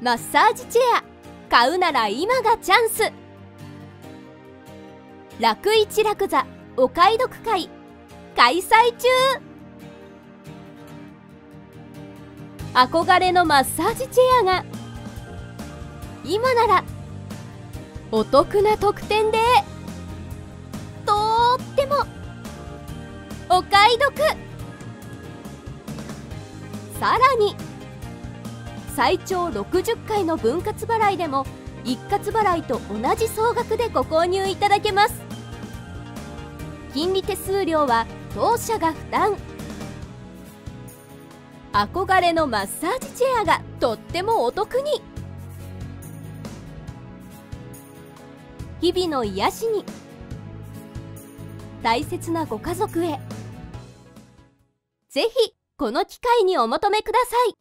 マッサージチェア。買うなら今がチャンス。楽一楽座お買い得会。開催中。憧れのマッサージチェアが。今ならお得な特典で。とっても。お買い得。さらに。最長60回の分割払いでも一括払いと同じ総額でご購入いただけます。金利手数料は当社が負担。憧れのマッサージチェアがとってもお得に。日々の癒しに。大切なご家族へ。ぜひこの機会にお求めください。